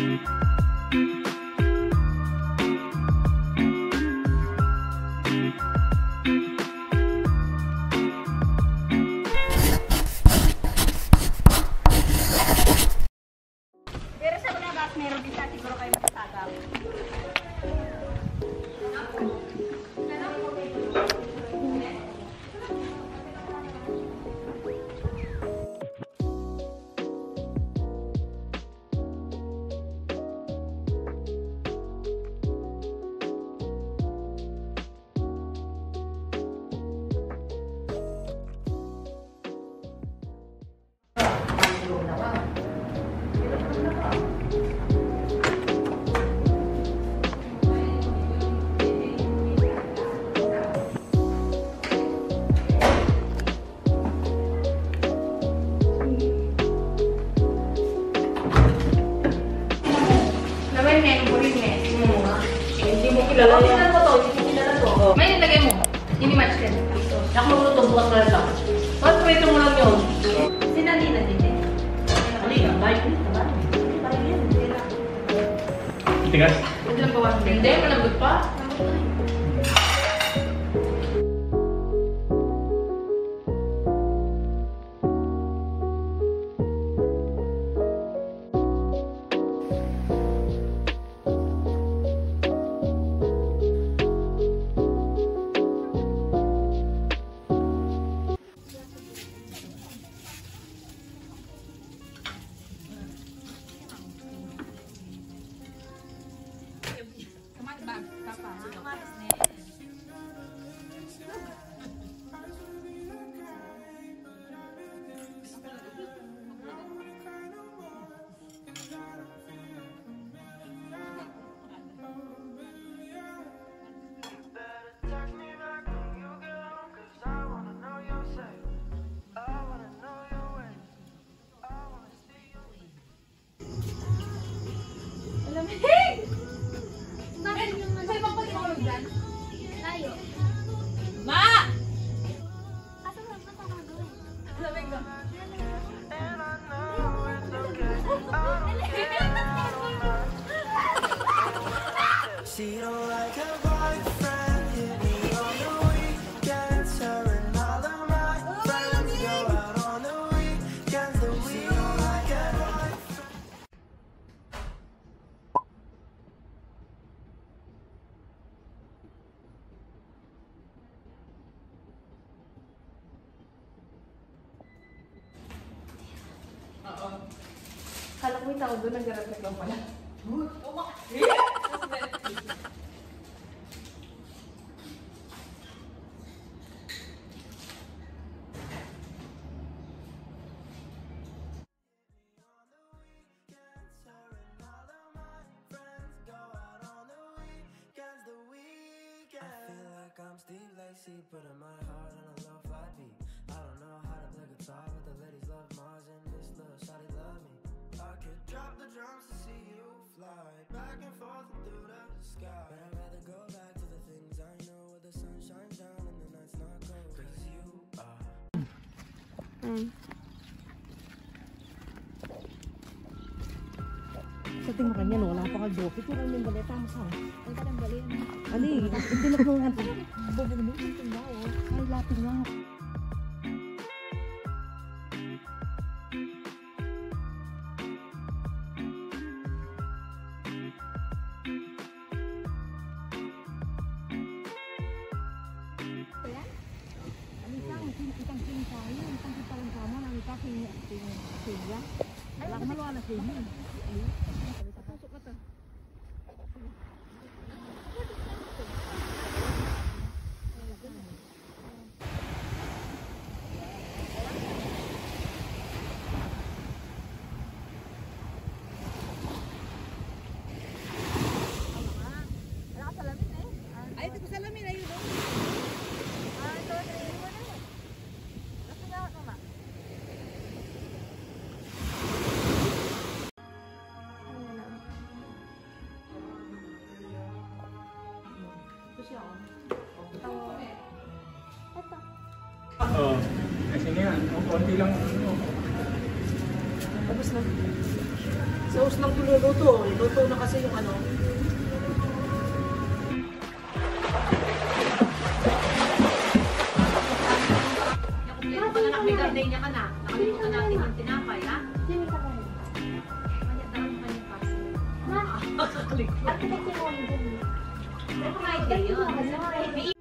Música kilala Oh, yan. kilala mo to, hindi kilala to. May nilagay mo. Ini-match ka. Yak magluto bukas na lang. Ba't prito mo lang yun? Sinalina din eh. Halika, bike mo. Parang yan. hindi na. Tigas? Huwag lang bawas. Hindi, malambot pa. Text Kala ko yung tao doon, nag-reflect lang pala. I feel like I'm Steve Lacy, putting my heart on a low flight beat. I don't know how to play guitar, but the ladies love Mars and this little shawty love me. I could drop the drums sky. But I'd rather go back to the things I know where the sun shines down and the night's not cold. Cause you are. Sa tingin mo kanya, no? Wala pa kag-joke. Ito lang yung balita mo sa. Ang talang bali. Ali, hindi na ko nga. Bubulong yung tindaw. Ay, lapit nga. หลังมารอ konti lang. ano. Tapos na. Sauce ng tululuto. Luto na kasi yung ano. May gardenia ka na. Nakalimutan natin yung tinapay, ha? Sino ka ba? Kanya dalang pa yung parcel. Ma, architect yung mga dyan. Pero Friday yun. Ano,